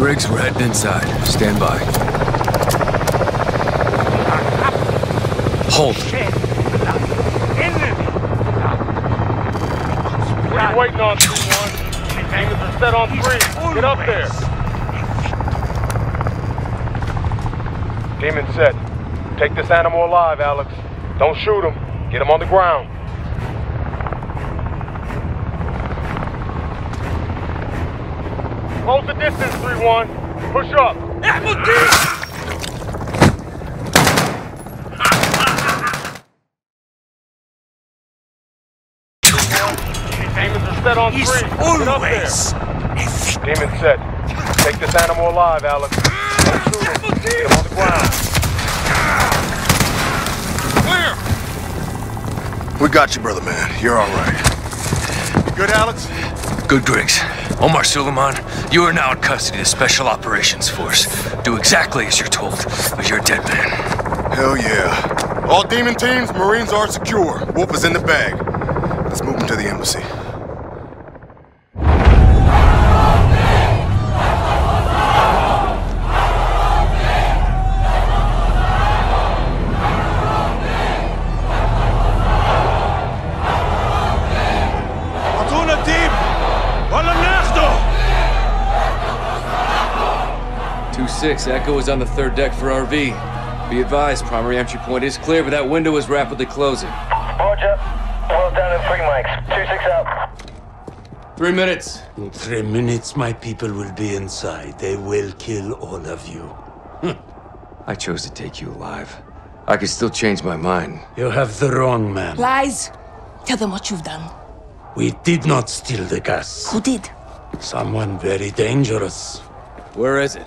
Griggs, we're heading inside. Stand by. Hold. What are you waiting on, 3-1? Demons are set on three. Get up there. Demon set. Take this animal alive, Alex. Don't shoot him. Get him on the ground. Close the distance, 3-1. Push up. Demons are set on three. Get up there. Demon set. Take this animal alive, Alex. Don't shoot him. Get him on the ground. We got you, brother man. You're all right. You good, Alex? Good, Griggs. Omar Sulaman, you are now in custody of the Special Operations Force. Do exactly as you're told, or you're a dead man. Hell yeah. All demon teams, Marines are secure. Wolf is in the bag. Let's move him to the embassy. 2-6, Echo is on the third deck for RV. Be advised, primary entry point is clear, but that window is rapidly closing. Roger. Well down in three mics. Two six out. Three minutes. In three minutes, my people will be inside. They will kill all of you. Hmm. I chose to take you alive. I could still change my mind. You have the wrong man. Lies. Tell them what you've done. We did not steal the gas. Who did? Someone very dangerous. Where is it?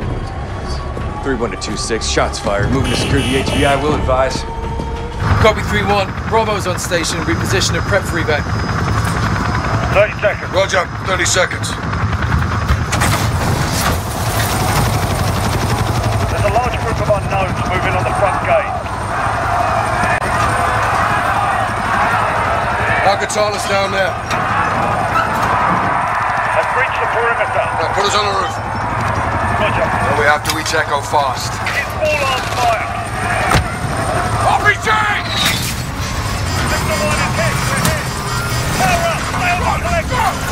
3-1 to 2-6, shots fired. Moving to secure the HVI, will advise. Copy 3-1. Bravo's on station. Reposition and prep for evac. 30 seconds. Roger, 30 seconds. There's a large group of unknowns moving on the front gate. Al-Qatala's down there. They've breached the perimeter. Now put us on the roof. Roger. We have to reach Echo fast. It's full on fire. RPG! Power up.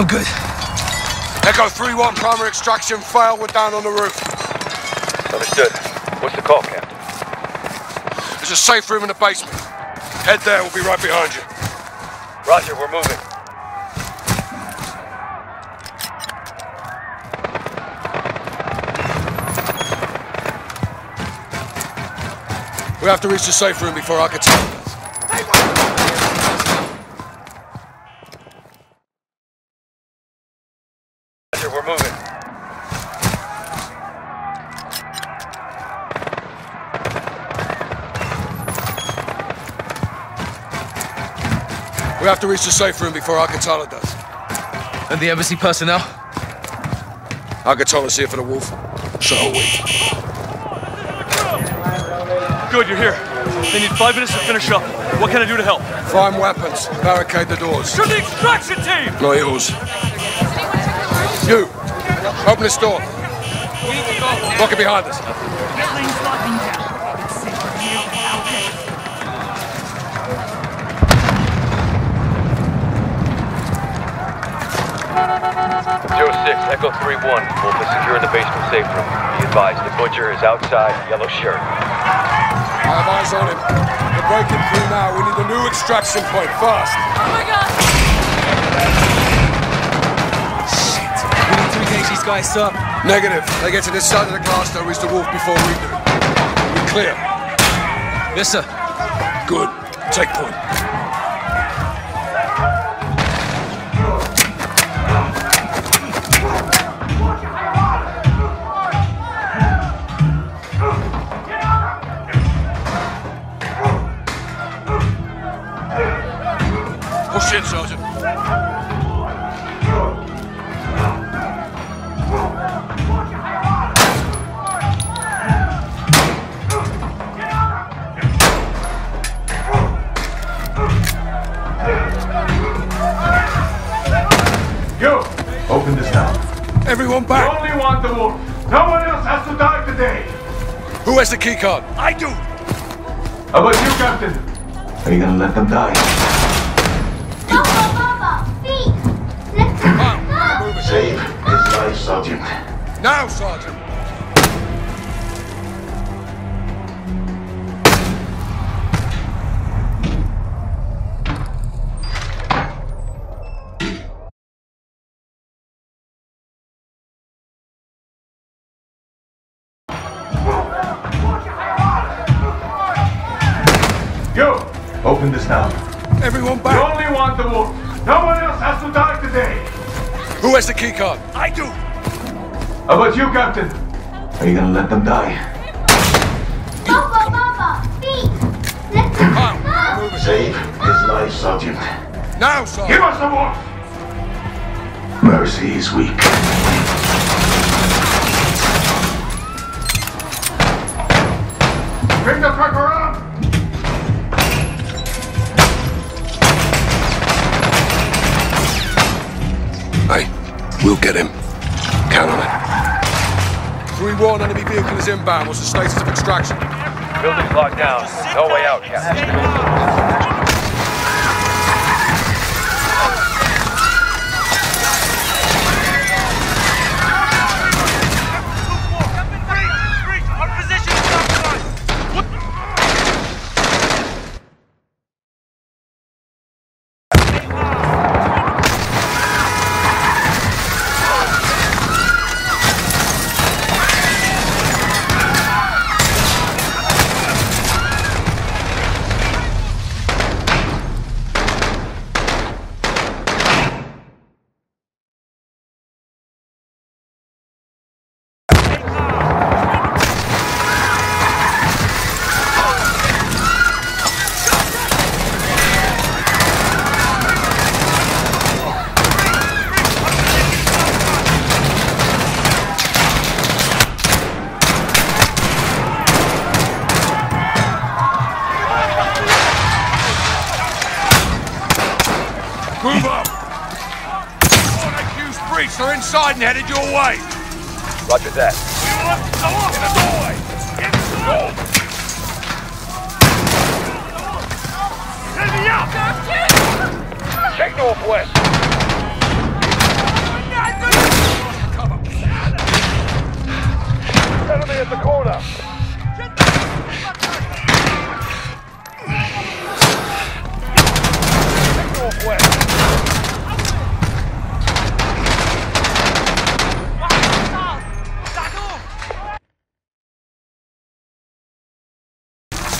I'm good. Echo 3-1, primary extraction failed. We're down on the roof. Understood. What's the call, Captain? There's a safe room in the basement. Head there, we'll be right behind you. Roger, we're moving. We have to reach the safe room before Al-Qatala does. Reach the safe room before Al-Qatala does. And the embassy personnel? Al-Qatala's here for the wolf. So are we. Good, you're here. They need five minutes to finish up. What can I do to help? Find weapons. Barricade the doors. To the extraction team! Not yours. You! Open this door. Lock it behind us. Echo 3-1. Wolf is secure in the basement safe room. Be advised, the Butcher is outside, yellow shirt. I have eyes on him. We're breaking through now. We need a new extraction point fast. Oh my god! Shit! We need to engage these guys, sir. Negative. They get to this side of the glass, they'll reach the wolf before we do. We clear. Yes, sir. Good. Take point. Push in, Sergeant. You! Open this now. Everyone You back. only want the wolf. No one else has to die today. Who has the key card? I do. How about you, Captain? Are you gonna let them die? Papa, Papa, feet! Let's Come, move it. Save his life, Sergeant. Now, Sergeant. Open this now. Everyone You back. only want the wolf. No one else has to die today. Who has the key card? I do. How about you, Captain? Are you gonna let them die? Papa, Papa, feet! Let's Come, move it. Save his life, Sergeant. Now, sir! Give us the wolf! Mercy is weak. Bring the truck around! We'll get him. Count on it. 3-1 enemy vehicle is inbound. What's the status of extraction? Building's locked down. No way out, Captain. Headed your way. Roger that. In the doorway. In the door. Check northwest. Enemy at the corner. Check northwest.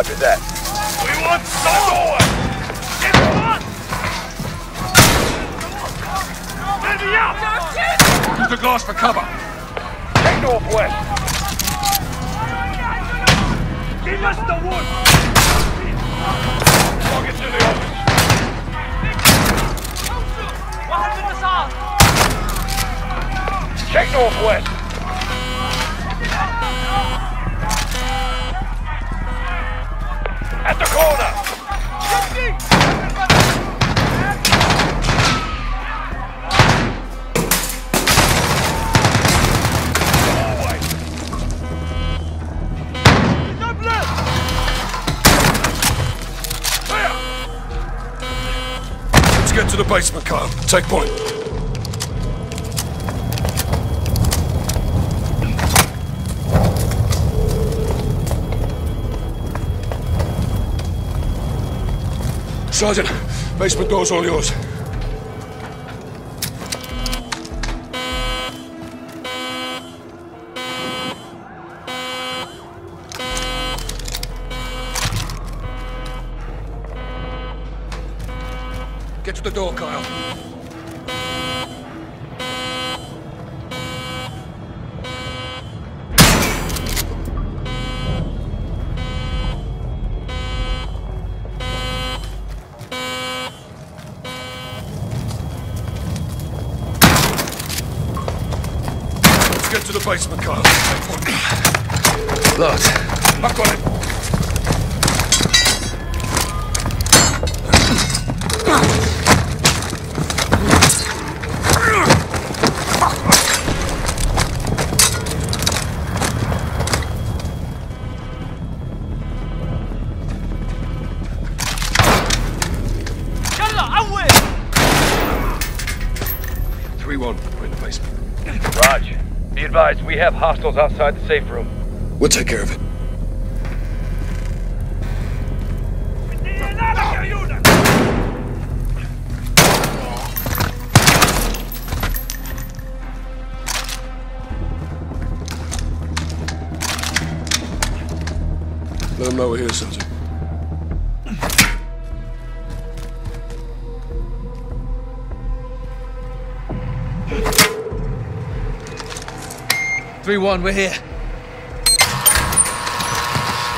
Roger that. We want someone. Use the glass for cover. Check northwest. Give us the wood. Target to the office. Check northwest. At the corner. Let's get to the basement, Kyle. Take point. Sergeant, basement door's all yours. We have hostiles outside the safe room. We'll take care of it. 3-1, we're here.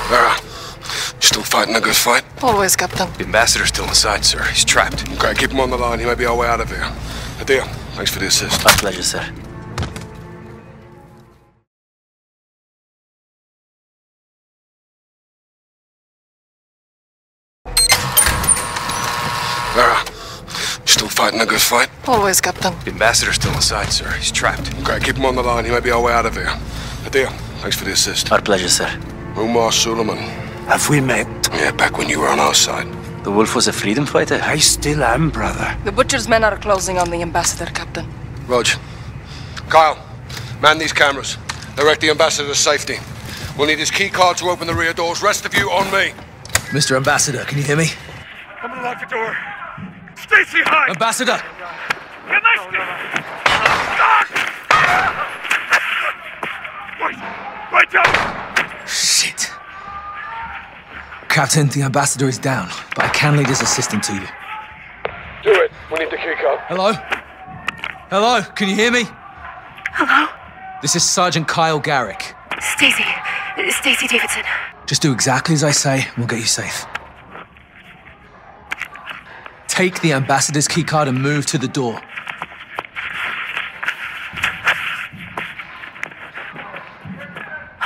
Farah, still fighting a good fight? Always, Captain. The ambassador's still inside, sir. He's trapped. Okay, keep him on the line. He may be our way out of here. Hadir, thanks for the assist. My pleasure, sir. Fighting a good fight? Always, Captain. The ambassador's still inside, sir. He's trapped. Okay, keep him on the line. He might be our way out of here. Hadir, thanks for the assist. Our pleasure, sir. Omar Sulaman. Have we met? Yeah, back when you were on our side. The wolf was a freedom fighter? I still am, brother. The Butcher's men are closing on the ambassador, Captain. Rog. Kyle, man these cameras. Direct the ambassador to safety. We'll need his key card to open the rear doors. Rest of you on me. Mr. Ambassador, can you hear me? I'm gonna lock the door. Stacy, hide! Ambassador! Wait! Wait down! Shit. Captain, the ambassador is down, but I can lead his assistant to you. Do it. We need the key card. Hello? Hello? Can you hear me? Hello? This is Sergeant Kyle Garrick. Stacy. Stacy Davidson. Just do exactly as I say, and we'll get you safe. Take the ambassador's keycard and move to the door.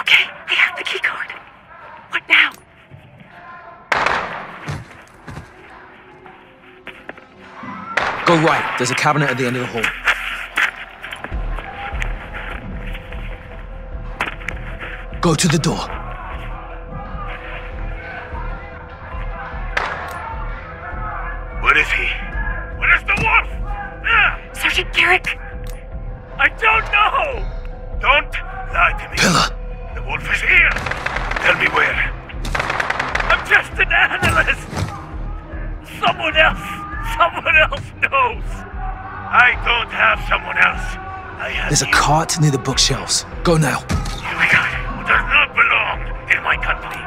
Okay, I have the key card. What now? Go right. There's a cabinet at the end of the hall. Go to the door. There's a cart near the bookshelves. Go now. Oh my God, who does not belong in my country.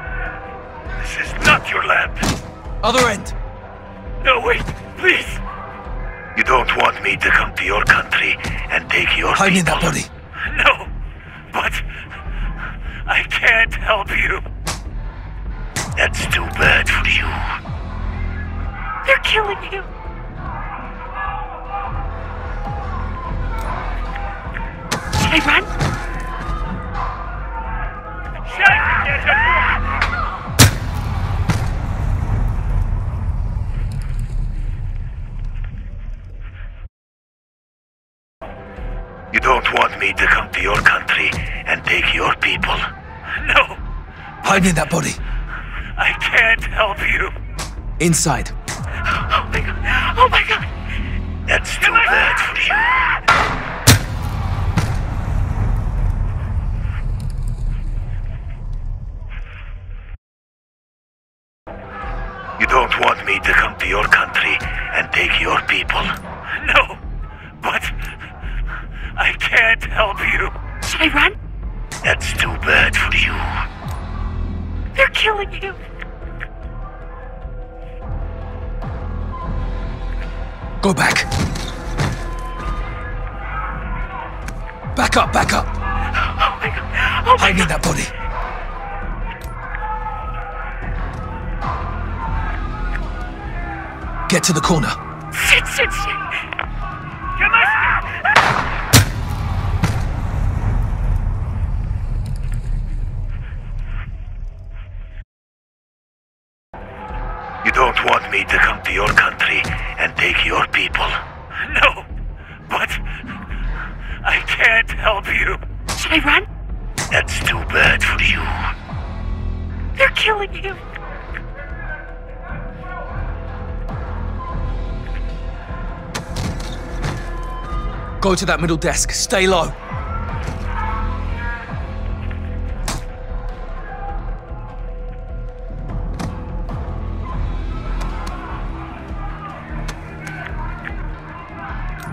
This is not your land. Other end. No, wait, please. You don't want me to come to your country and take your Hide me in that body. No, but I can't help you. That's too bad for you. They're killing him. Should I run? You don't want me to come to your country and take your people? No, Hide in that body. I can't help you. Inside. Oh my god. Oh my god. That's too bad for you. Don't want me to come to your country and take your people? No, but I can't help you. Should I run? That's too bad for you. They're killing you. Go back. Back up, back up. Oh my god. Oh my Hide in that body. Get to the corner. Shit, shit, shit. Come on! You don't want me to come to your country and take your people? No, but I can't help you. Should I run? That's too bad for you. They're killing you. Go to that middle desk. Stay low.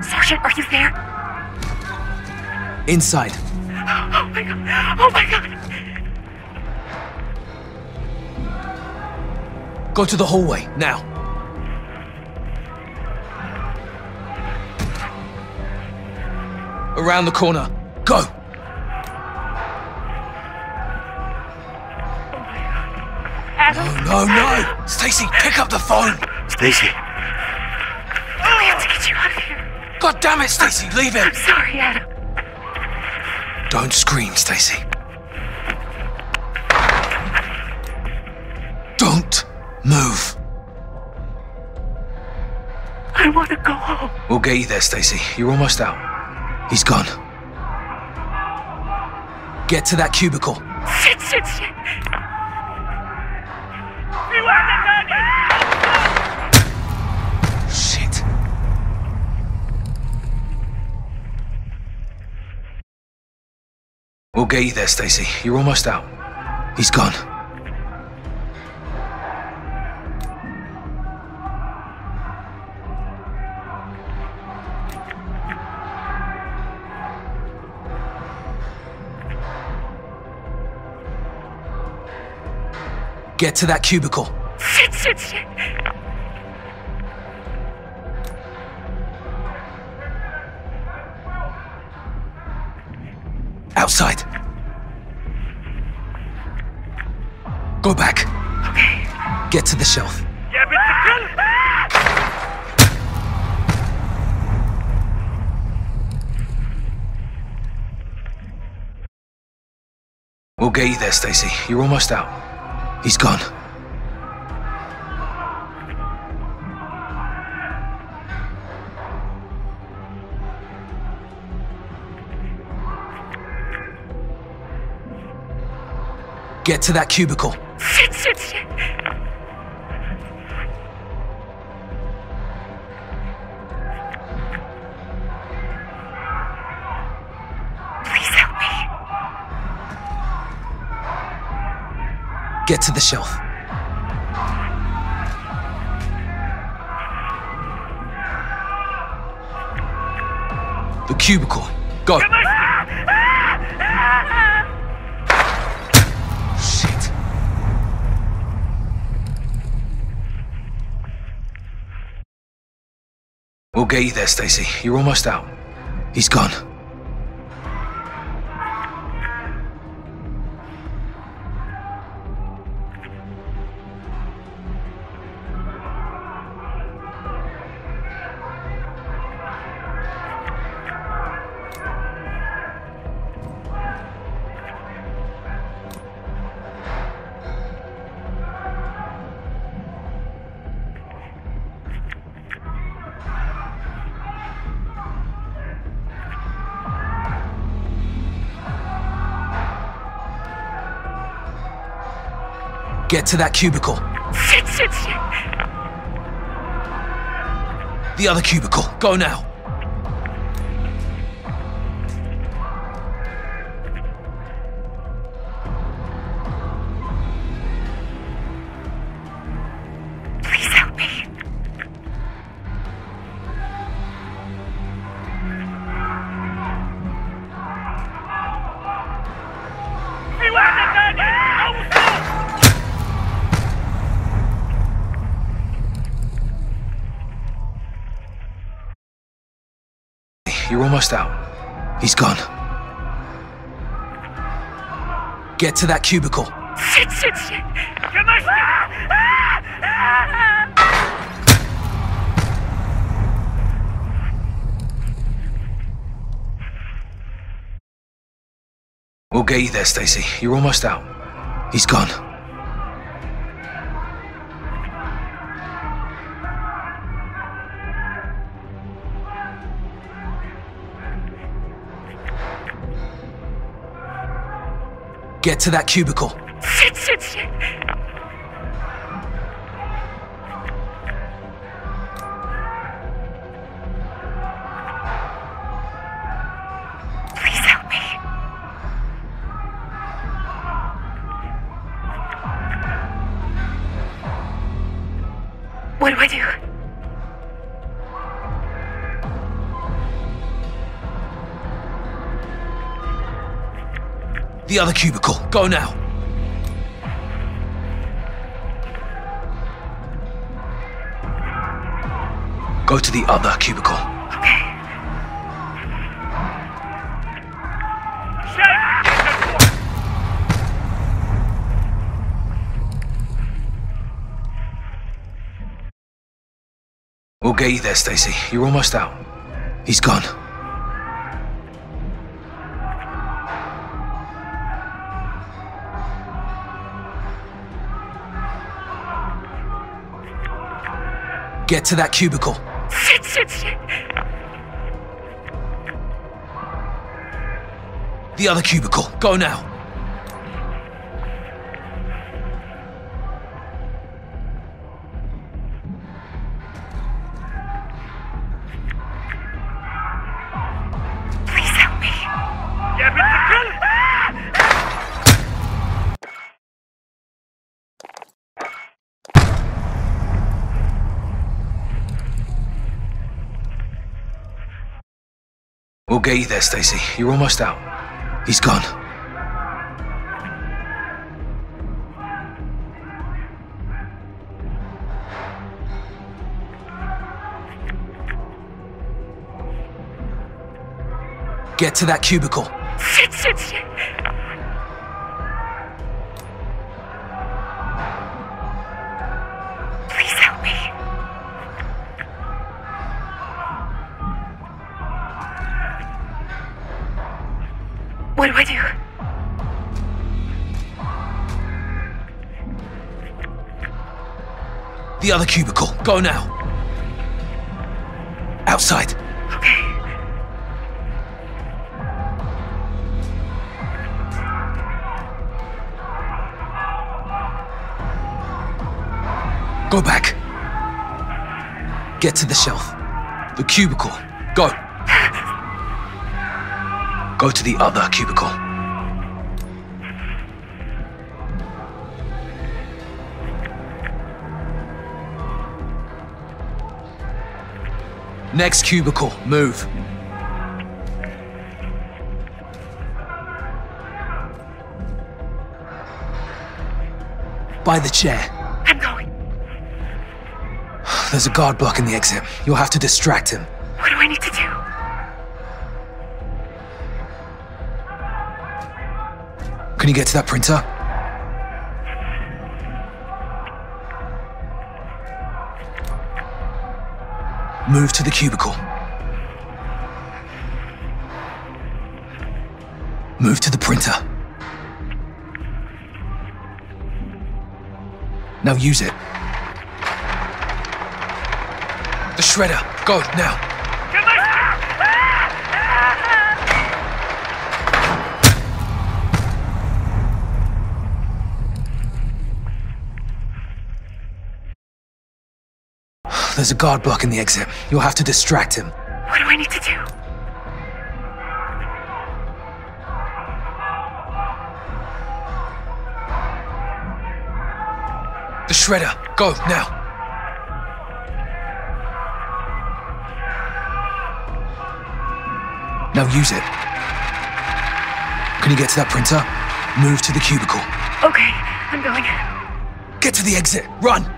Sergeant, are you there? Inside. Oh my god. Oh my god. Go to the hallway, now. Around the corner. Go! Adam. No, no! Stacy, pick up the phone! Stacy, oh, We have to get you out of here. God damn it, Stacy, leave him! I'm sorry, Adam. Don't scream, Stacy. Don't move. I want to go home. We'll get you there, Stacy. You're almost out. He's gone. Get to that cubicle. Shit, shit, shit. Shit. We'll get you there, Stacy. You're almost out. He's gone. Get to that cubicle. Shit, shit, shit. Outside. Go back. Okay. Get to the shelf. Yeah, We'll get you there, Stacy. You're almost out. He's gone. Get to that cubicle. Shit, shit, Get to the shelf. The cubicle. Go. Shit. We'll get you there, Stacy. You're almost out. He's gone. Get to that cubicle. Shit, shit, shit. The other cubicle. Go now. Almost out. He's gone. Get to that cubicle. Shit, shit, shit. We'll get you there, Stacy. You're almost out. He's gone. Get to that cubicle. Shit, shit, shit. The other cubicle. Go now. Go to the other cubicle. We'll get you there, Stacy. You're almost out. He's gone. Get to that cubicle. Shit, shit, shit. The other cubicle. Go now. We'll get you there, Stacy. You're almost out. He's gone. Get to that cubicle. Shit, shit, shit. The other cubicle. Go now. Outside. Okay. Go back. Get to the shelf. The cubicle. Go. Go to the other cubicle. Next cubicle. Move. By the chair. I'm going. There's a guard blocking the exit. You'll have to distract him. What do I need to do? Can you get to that printer? Move to the cubicle. Move to the printer. Now use it. The shredder. Go, now. There's a guard blocking the exit. You'll have to distract him. What do I need to do? The shredder. Go, now. Now use it. Can you get to that printer? Move to the cubicle. Okay, I'm going. Get to the exit. Run!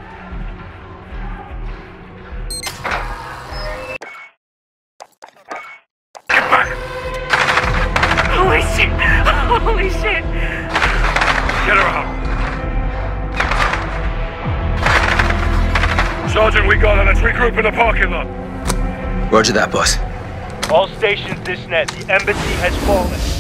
Got her. Let's regroup in the parking lot. Roger that, boss. All stations, this net. The embassy has fallen.